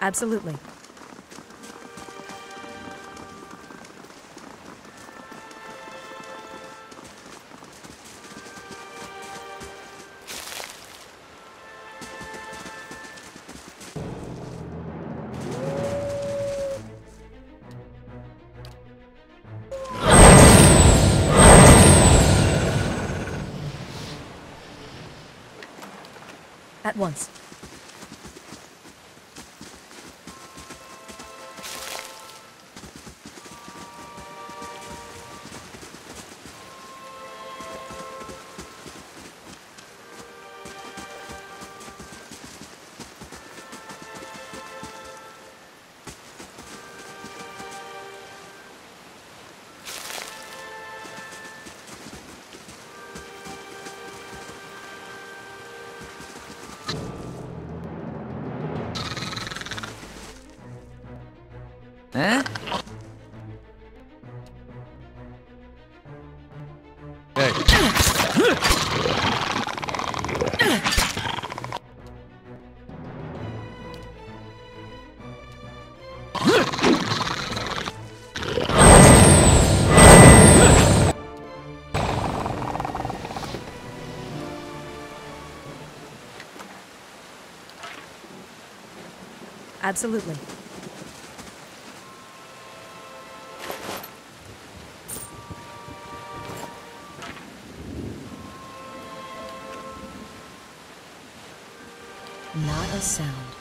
Absolutely. At once. Huh? Hey. Absolutely. Not a sound.